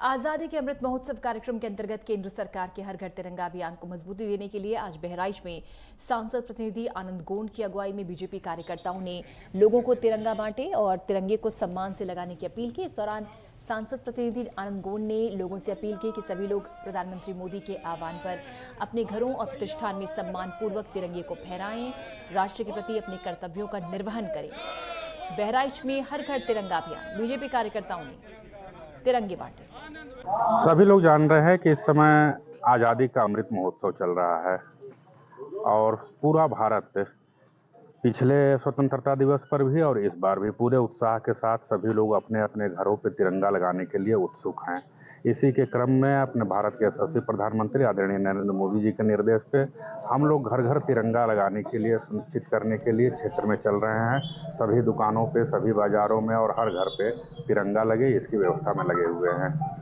आज़ादी के अमृत महोत्सव कार्यक्रम के अंतर्गत केंद्र सरकार के हर घर तिरंगा अभियान को मजबूती देने के लिए आज बहराइच में सांसद प्रतिनिधि आनंद गोंड की अगुवाई में बीजेपी कार्यकर्ताओं ने लोगों को तिरंगा बांटे और तिरंगे को सम्मान से लगाने की अपील की। इस दौरान सांसद प्रतिनिधि आनंद गोंड ने लोगों से अपील की कि सभी लोग प्रधानमंत्री मोदी के आह्वान पर अपने घरों और प्रतिष्ठान में सम्मान पूर्वक तिरंगे को फहराएँ, राष्ट्र के प्रति अपने कर्तव्यों का निर्वहन करें। बहराइच में हर घर तिरंगा अभियान, बीजेपी कार्यकर्ताओं ने तिरंगे बांटे। सभी लोग जान रहे हैं कि इस समय आज़ादी का अमृत महोत्सव चल रहा है और पूरा भारत पिछले स्वतंत्रता दिवस पर भी और इस बार भी पूरे उत्साह के साथ सभी लोग अपने अपने घरों पर तिरंगा लगाने के लिए उत्सुक हैं। इसी के क्रम में अपने भारत के यशस्वी प्रधानमंत्री आदरणीय नरेंद्र मोदी जी के निर्देश पे हम लोग घर घर तिरंगा लगाने के लिए, सुनिश्चित करने के लिए क्षेत्र में चल रहे हैं। सभी दुकानों पे, सभी बाजारों में और हर घर पे तिरंगा लगे, इसकी व्यवस्था में लगे हुए हैं।